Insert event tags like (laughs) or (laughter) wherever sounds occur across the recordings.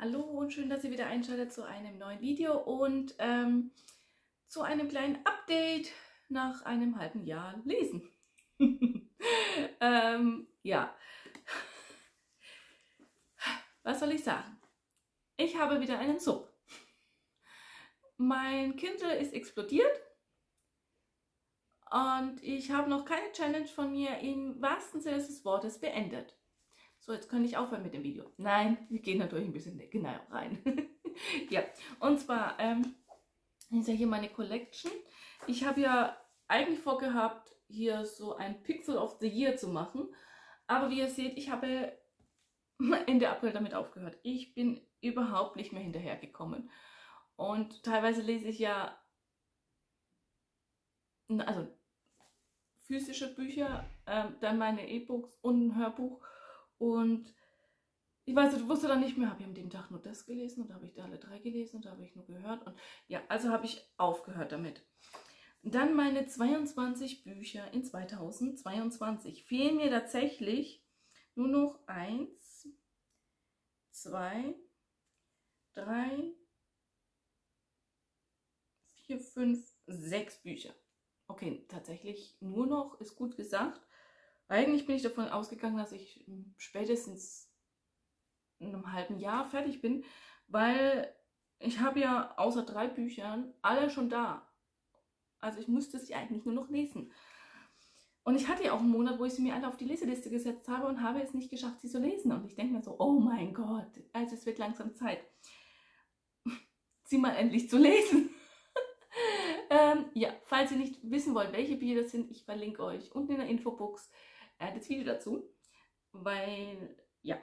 Hallo und schön, dass ihr wieder einschaltet zu einem neuen Video und ähm, zu einem kleinen Update nach einem halben Jahr Lesen. (laughs) ähm, ja, was soll ich sagen? Ich habe wieder einen Sub. Mein Kindle ist explodiert und ich habe noch keine Challenge von mir im wahrsten Sinne des Wortes beendet. So, jetzt kann ich aufhören mit dem Video. Nein, wir gehen natürlich ein bisschen genau rein. (laughs) ja, und zwar ähm, ist ja hier meine Collection. Ich habe ja eigentlich vorgehabt, hier so ein Pixel of the Year zu machen. Aber wie ihr seht, ich habe (laughs) Ende April damit aufgehört. Ich bin überhaupt nicht mehr hinterhergekommen. Und teilweise lese ich ja, also physische Bücher, ähm, dann meine E-Books und ein Hörbuch. Und ich weiß, ich wusste dann nicht mehr, habe ich an dem Tag nur das gelesen und habe ich da alle drei gelesen und da habe ich nur gehört. Und ja, also habe ich aufgehört damit. Dann meine 22 Bücher in 2022. Fehlen mir tatsächlich nur noch eins, zwei, drei, vier, fünf, sechs Bücher. Okay, tatsächlich nur noch, ist gut gesagt. Eigentlich bin ich davon ausgegangen, dass ich spätestens in einem halben Jahr fertig bin, weil ich habe ja außer drei Büchern alle schon da. Also ich musste sie eigentlich nur noch lesen. Und ich hatte ja auch einen Monat, wo ich sie mir alle auf die Leseliste gesetzt habe und habe es nicht geschafft, sie zu lesen. Und ich denke mir so, oh mein Gott, also es wird langsam Zeit, sie mal endlich zu lesen. (laughs) ähm, ja, falls ihr nicht wissen wollt, welche Bücher das sind, ich verlinke euch unten in der Infobox äh, das Video dazu, weil, ja,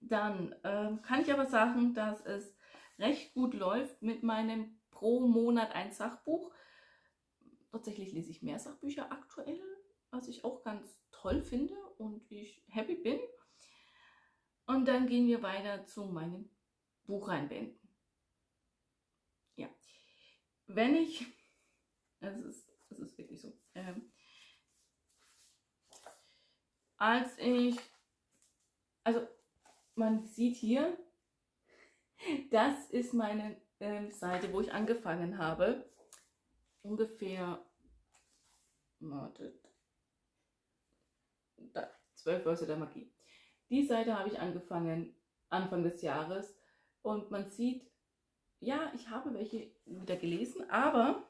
dann ähm, kann ich aber sagen, dass es recht gut läuft mit meinem pro Monat ein Sachbuch. Tatsächlich lese ich mehr Sachbücher aktuell, was ich auch ganz toll finde und ich happy bin. Und dann gehen wir weiter zu meinen Buchreinbänden. Ja, wenn ich, (laughs) es ist, ist wirklich so, ähm, als ich, also man sieht hier, das ist meine ähm, Seite, wo ich angefangen habe. Ungefähr, wartet, da, 12 Wörter der Magie. Die Seite habe ich angefangen Anfang des Jahres und man sieht, ja, ich habe welche wieder gelesen, aber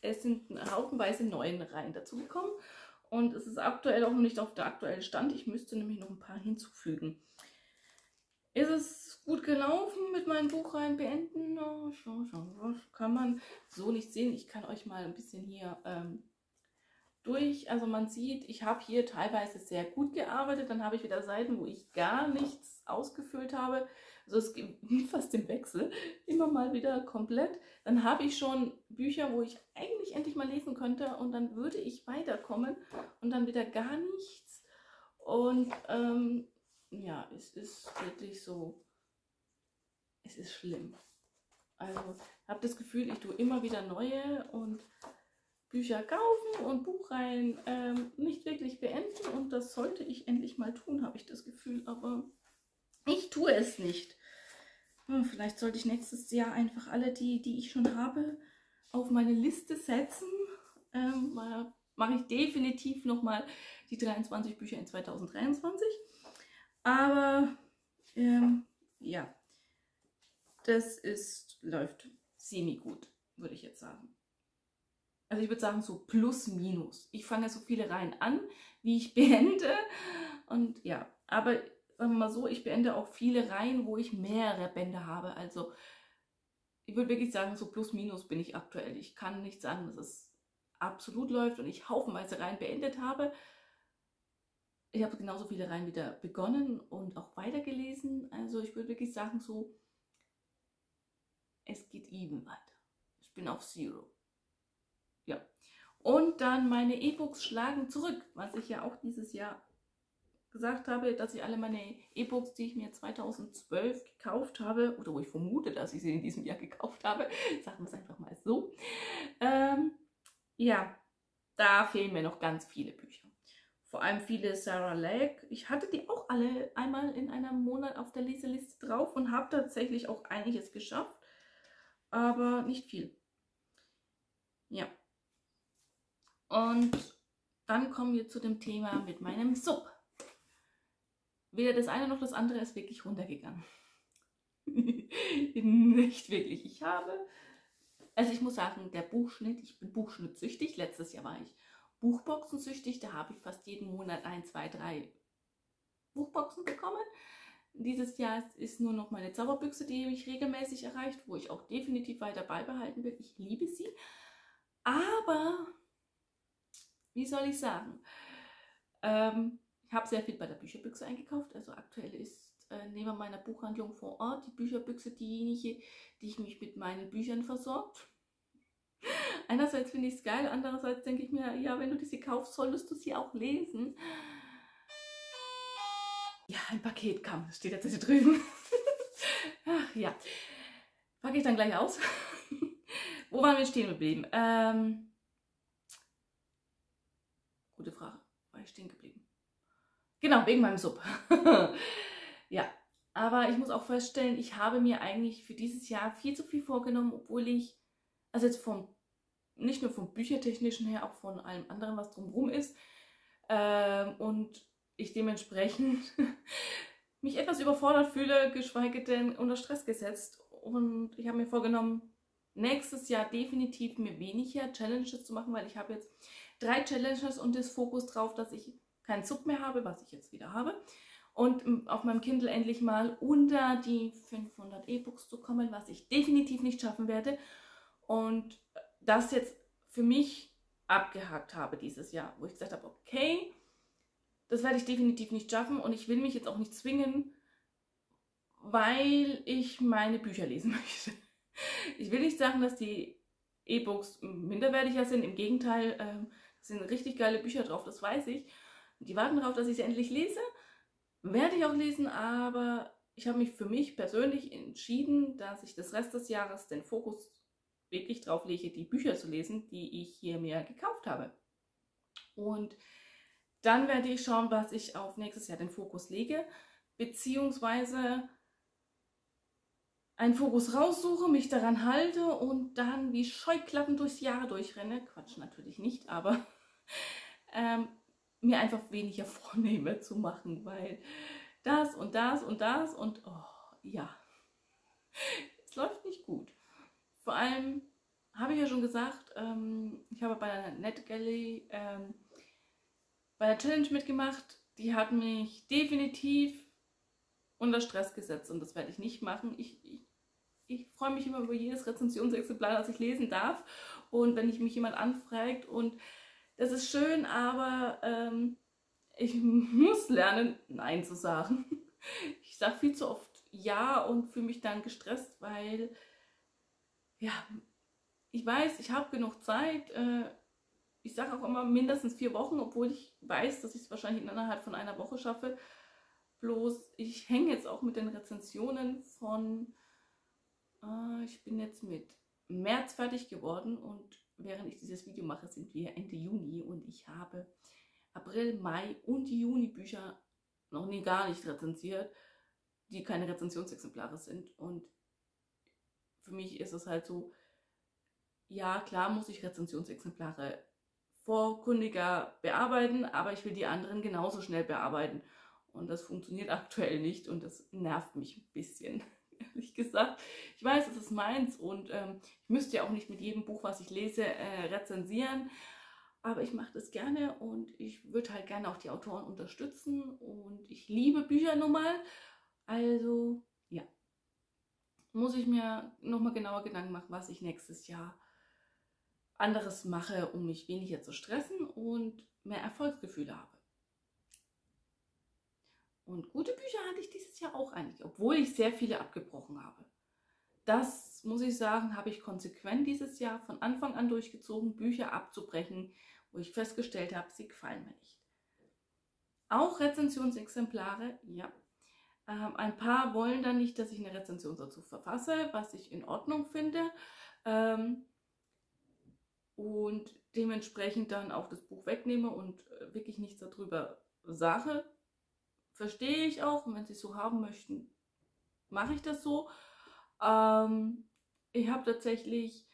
es sind haufenweise neue Reihen dazugekommen und es ist aktuell auch noch nicht auf der aktuellen Stand. Ich müsste nämlich noch ein paar hinzufügen. Ist es gut gelaufen mit meinen Buchreihen beenden? Oh, schau, schau, kann man so nicht sehen. Ich kann euch mal ein bisschen hier ähm, durch. Also man sieht, ich habe hier teilweise sehr gut gearbeitet. Dann habe ich wieder Seiten, wo ich gar nichts ausgefüllt habe. Also es geht (laughs) fast im Wechsel, immer mal wieder komplett. Dann habe ich schon Bücher, wo ich eigentlich endlich mal lesen könnte und dann würde ich weiterkommen und dann wieder gar nichts. Und ähm, ja, es ist wirklich so, es ist schlimm. Also ich habe das Gefühl, ich tue immer wieder neue und Bücher kaufen und Buchreihen ähm, nicht wirklich beenden und das sollte ich endlich mal tun, habe ich das Gefühl, aber ich tue es nicht. Hm, vielleicht sollte ich nächstes Jahr einfach alle die, die ich schon habe, auf meine Liste setzen. Ähm, Mache ich definitiv nochmal die 23 Bücher in 2023. Aber ähm, ja, das ist, läuft semi gut, würde ich jetzt sagen. Also ich würde sagen so plus minus. Ich fange so viele Reihen an, wie ich (laughs) beende. Und ja, aber sagen wir mal so, ich beende auch viele Reihen, wo ich mehrere Bände habe. Also ich würde wirklich sagen, so plus minus bin ich aktuell. Ich kann nicht sagen, dass es absolut läuft und ich haufenweise Reihen beendet habe. Ich habe genauso viele Reihen wieder begonnen und auch weitergelesen. Also ich würde wirklich sagen, so, es geht even weiter. Ich bin auf Zero. Ja. Und dann meine E-Books schlagen zurück, was ich ja auch dieses Jahr gesagt habe, dass ich alle meine E-Books, die ich mir 2012 gekauft habe, oder wo ich vermute, dass ich sie in diesem Jahr gekauft habe, (laughs) sagen wir es einfach mal so, ähm, ja, da fehlen mir noch ganz viele Bücher. vor allem viele Sarah Lake. Ich hatte die auch alle einmal in einem Monat auf der Leseliste drauf und habe tatsächlich auch einiges geschafft, aber nicht viel. Ja. Und dann kommen wir zu dem Thema mit meinem Sub. Weder das eine noch das andere ist wirklich runtergegangen. (laughs) nicht wirklich. Ich habe, also ich muss sagen, der Buchschnitt, ich bin buchschnittsüchtig. Letztes Jahr war ich Buchboxensüchtig. Da habe ich fast jeden Monat ein, zwei, drei Buchboxen bekommen. Dieses Jahr ist nur noch meine Zauberbüchse, die mich regelmäßig erreicht, wo ich auch definitiv weiter beibehalten will. Ich liebe sie. Aber, wie soll ich sagen, ähm, ich habe sehr viel bei der Bücherbüchse eingekauft. Also aktuell ist äh, neben meiner Buchhandlung vor Ort die Bücherbüchse diejenige, die ich mich mit meinen Büchern versorgt. (laughs) Einerseits finde ich es geil, andererseits denke ich mir, ja, wenn du diese kaufst, solltest du sie auch lesen. Ja, ein Paket kam, das steht jetzt hier drüben. (laughs) Ach ja, packe ich dann gleich aus. (laughs) Wo waren wir stehen geblieben? Ähm, gute Frage. War ich stehen geblieben? Genau, wegen meinem Sub. (laughs) ja, aber ich muss auch feststellen, ich habe mir eigentlich für dieses Jahr viel zu viel vorgenommen, obwohl ich, also jetzt vom, nicht nur vom Büchertechnischen her, auch von allem anderen, was drumherum ist. Ähm, und ich dementsprechend (laughs) mich etwas überfordert fühle, geschweige denn unter Stress gesetzt. Und ich habe mir vorgenommen, nächstes Jahr definitiv mir weniger Challenges zu machen, weil ich habe jetzt drei Challenges und das Fokus drauf, dass ich keinen Sub mehr habe, was ich jetzt wieder habe. Und auf meinem Kindle endlich mal unter die 500 E-Books zu kommen, was ich definitiv nicht schaffen werde. Und das jetzt für mich abgehakt habe dieses Jahr, wo ich gesagt habe, okay, das werde ich definitiv nicht schaffen und ich will mich jetzt auch nicht zwingen, weil ich meine Bücher lesen (laughs) möchte. Ich will nicht sagen, dass die E-Books minderwertiger sind. Im Gegenteil, sind richtig geile Bücher drauf, das weiß ich. Die warten darauf, dass ich sie endlich lese. Werde ich auch lesen, aber ich habe mich für mich persönlich entschieden, dass ich das Rest des Jahres den Fokus wirklich drauf lege, die Bücher zu lesen, die ich hier mir gekauft habe. Und dann werde ich schauen, was ich auf nächstes Jahr den Fokus lege, beziehungsweise einen Fokus raussuche, mich daran halte und dann wie Scheuklappen durchs Jahr durchrenne. Quatsch natürlich nicht, aber (laughs) ähm, mir einfach weniger (laughs) vornehme zu machen, weil das und das und das und oh, ja, (laughs) es läuft nicht gut. Vor allem habe ich ja schon gesagt, ähm, ich habe bei der NetGalley ähm, bei der Challenge mitgemacht. Die hat mich definitiv unter Stress gesetzt und das werde ich nicht machen. Ich, ich, ich freue mich immer über jedes Rezensionsexemplar, das ich lesen darf. Und wenn ich mich jemand anfragt und das ist schön, aber ähm, ich muss lernen, Nein zu sagen. (laughs) Ich sage viel zu oft Ja und fühle mich dann gestresst, weil ja, ich weiß, ich habe genug Zeit. Äh, ich sage auch immer mindestens vier Wochen, obwohl ich weiß, dass ich es wahrscheinlich innerhalb von einer Woche schaffe. Bloß ich hänge jetzt auch mit den Rezensionen von, äh, ich bin jetzt mit März fertig geworden und während ich dieses Video mache, sind wir Ende Juni und ich habe April, Mai und die Juni-Bücher noch nie gar nicht rezensiert, die keine Rezensionsexemplare sind. Und für mich ist es halt so, ja, klar muss ich Rezensionsexemplare vorkundiger bearbeiten, aber ich will die anderen genauso schnell bearbeiten. Und das funktioniert (laughs) aktuell nicht und das nervt mich ein bisschen (laughs) ehrlich gesagt. Ich weiß, es ist meins und ähm, ich müsste ja auch nicht mit jedem Buch, was ich lese, äh, rezensieren. Aber ich mache das gerne und ich würde halt gerne auch die Autoren unterstützen und ich liebe Bücher nun mal. Also ja, muss ich mir nochmal genauer Gedanken machen, was ich nächstes Jahr anderes mache, um mich weniger zu stressen und mehr Erfolgsgefühle habe. Und gute Bücher hatte ich dieses Jahr auch eigentlich, obwohl ich sehr viele abgebrochen habe. Das muss ich sagen, habe ich konsequent dieses Jahr von Anfang an durchgezogen, Bücher abzubrechen, wo ich festgestellt habe, sie gefallen mir nicht. Auch Rezensionsexemplare, ja. Ähm, ein paar wollen dann nicht, dass ich eine Rezension dazu verfasse, was ich in Ordnung finde. Ähm, und dementsprechend dann auch das Buch wegnehme und äh, wirklich nichts darüber sage. Verstehe ich auch und wenn sie es so haben möchten, mache ich das so. Ähm, ich habe tatsächlich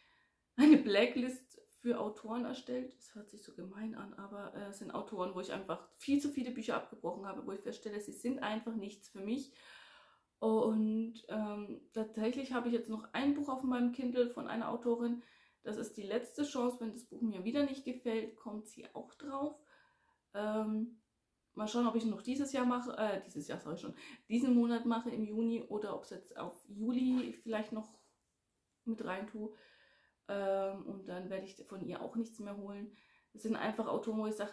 eine Blacklist für Autoren erstellt. Das hört sich so gemein an, aber äh, es sind Autoren, wo ich einfach viel zu viele Bücher abgebrochen habe, wo ich feststelle, sie sind einfach nichts für mich. Und ähm, tatsächlich habe ich jetzt noch ein Buch auf meinem Kindle von einer Autorin. Das ist die letzte Chance. Wenn das Buch mir wieder nicht gefällt, kommt sie auch drauf. Ähm, mal schauen, ob ich noch dieses Jahr mache, äh, dieses Jahr soll ich schon, diesen Monat mache im Juni oder ob es jetzt auf Juli vielleicht noch mit rein tue. Ähm, und dann werde ich von ihr auch nichts mehr holen. Das sind einfach Autoren, wo ich sage,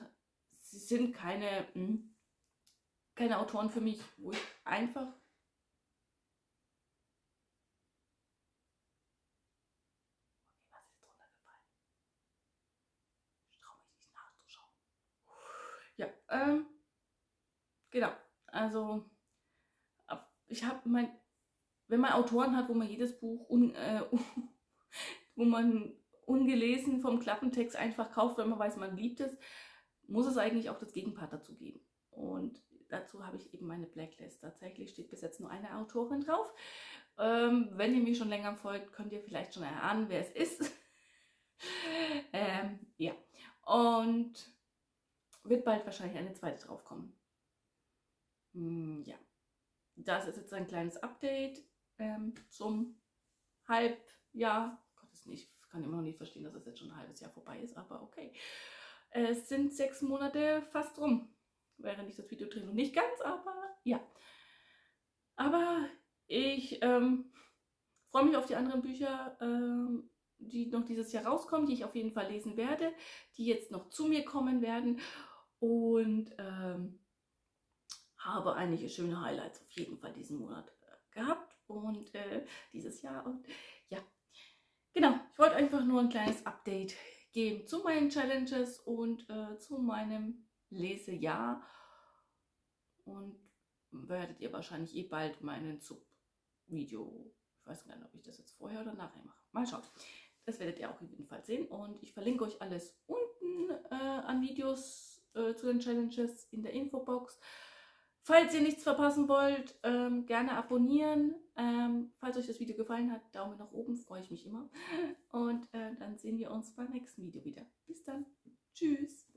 sie sind keine, mh, hm, keine Autoren für mich, wo ich einfach Ja, ähm, genau. Also, ich habe mein, wenn man Autoren hat, wo man jedes Buch un, äh, (laughs) wo man ungelesen vom Klappentext einfach kauft, wenn man weiß, man liebt es, muss es eigentlich auch das Gegenpart dazu geben. Und dazu habe ich eben meine Blacklist. Tatsächlich steht bis jetzt nur eine Autorin drauf. Ähm, wenn ihr mir schon länger folgt, könnt ihr vielleicht schon erahnen, wer es ist. (laughs) ähm, ja. Und wird bald wahrscheinlich eine zweite draufkommen. Hm, ja. Das ist jetzt ein kleines Update ähm, zum Halbjahr es nicht. Ich kann immer noch nicht verstehen, dass es jetzt schon ein halbes Jahr vorbei ist, aber okay. Es sind sechs Monate fast rum. Wäre nicht das Video drin und nicht ganz, aber ja. Aber ich ähm, freue mich auf die anderen Bücher, ähm, die noch dieses Jahr rauskommen, die ich auf jeden Fall lesen werde, die jetzt noch zu mir kommen werden und ähm, habe einige schöne Highlights auf jeden Fall diesen Monat äh, gehabt und äh, dieses Jahr und ja, Genau, ich wollte einfach nur ein kleines Update geben zu meinen Challenges und äh, zu meinem Lesejahr. Und werdet ihr wahrscheinlich eh bald meinen Sub-Video, ich weiß gar nicht, ob ich das jetzt vorher oder nachher mache. Mal schauen. Das werdet ihr auch jedenfalls sehen. Und ich verlinke euch alles unten äh, an Videos äh, zu den Challenges in der Infobox. Falls ihr nichts verpassen wollt, ähm, gerne abonnieren. Ähm, falls euch das Video gefallen hat, Daumen nach oben, freue ich mich immer. (laughs) Und äh, dann sehen wir uns beim nächsten Video wieder. Bis dann. Tschüss.